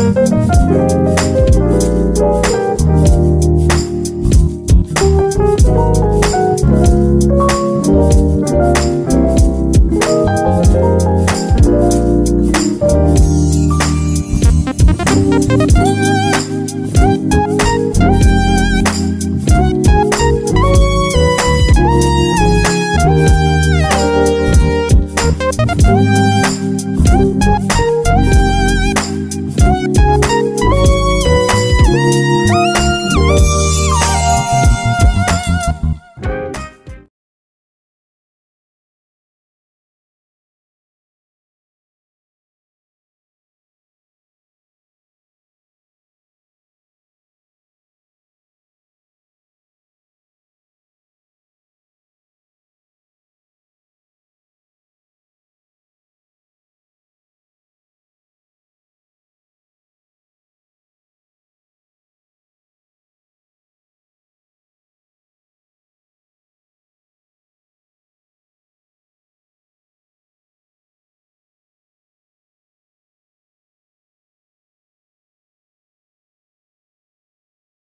Música